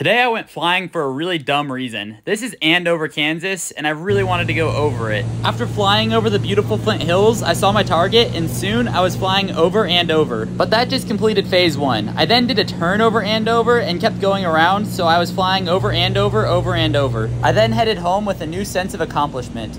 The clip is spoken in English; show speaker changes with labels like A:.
A: Today I went flying for a really dumb reason. This is Andover, Kansas, and I really wanted to go over it. After flying over the beautiful Flint Hills, I saw my target, and soon I was flying over Andover. But that just completed phase one. I then did a turn over Andover and kept going around, so I was flying over Andover, over Andover. I then headed home with a new sense of accomplishment.